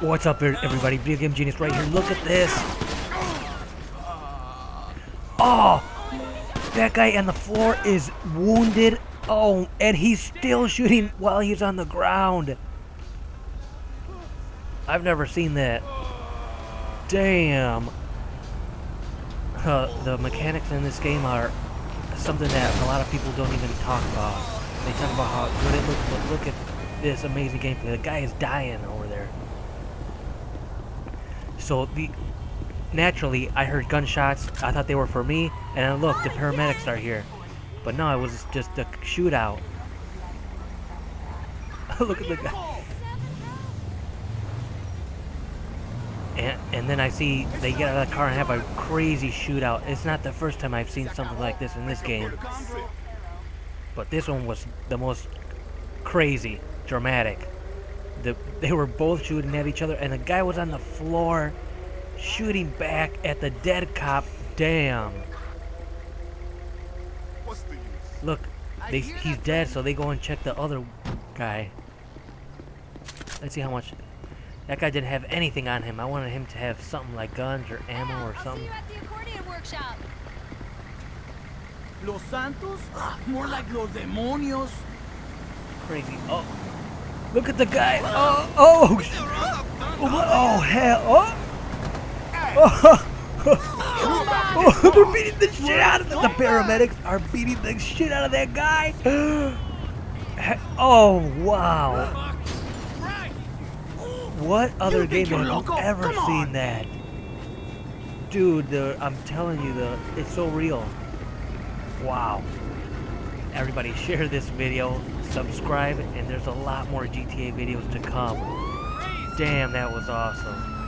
What's up, everybody? Video Game Genius right here. Look at this. Oh, that guy on the floor is wounded. Oh, and he's still shooting while he's on the ground. I've never seen that. Damn. Uh, the mechanics in this game are something that a lot of people don't even talk about. They talk about how good it looks, but look at this amazing gameplay. The guy is dying there. So the naturally, I heard gunshots. I thought they were for me, and I looked, the paramedics are here. But no, it was just a shootout. look at the guy. And, and then I see they get out of the car and have a crazy shootout. It's not the first time I've seen something like this in this game. But this one was the most crazy, dramatic. The, they were both shooting at each other, and the guy was on the floor shooting back at the dead cop. Damn. Look, they, he's dead, so they go and check the other guy. Let's see how much. That guy didn't have anything on him. I wanted him to have something like guns or ammo or something. Los Santos? Ah, more like los demonios. Crazy. Oh. Look at the guy. Oh, oh. Oh, hell. Oh. Oh. oh, they're beating the shit out of the, the paramedics are beating the shit out of that guy. Oh, wow. What other game have you ever seen that? Dude, the, I'm telling you, the it's so real. Wow. Everybody share this video, subscribe, and there's a lot more GTA videos to come. Damn, that was awesome.